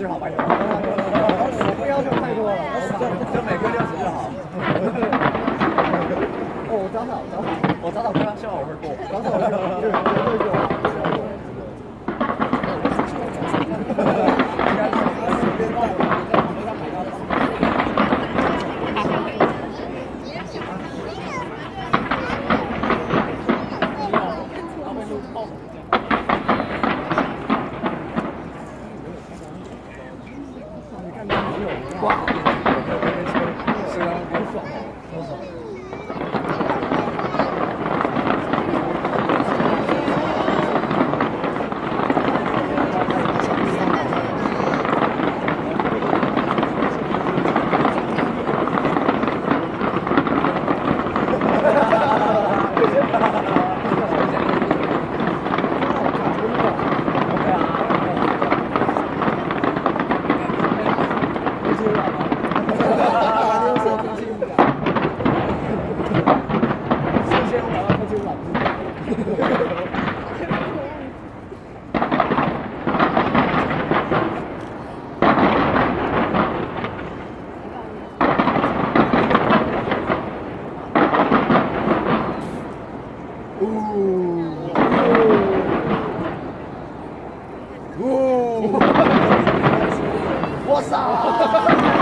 最好吧？啊，很 Uh! Uh! uh. Força!